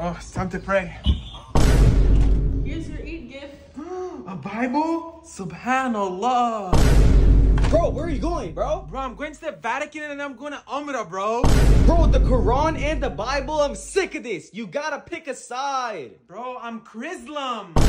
Oh, it's time to pray. Here's your Eid gift. A Bible? Subhanallah. Bro, where are you going, bro? Bro, I'm going to the Vatican and I'm going to Umrah, bro. Bro, the Quran and the Bible, I'm sick of this. You gotta pick a side. Bro, I'm Chrislam.